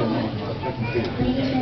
거예요.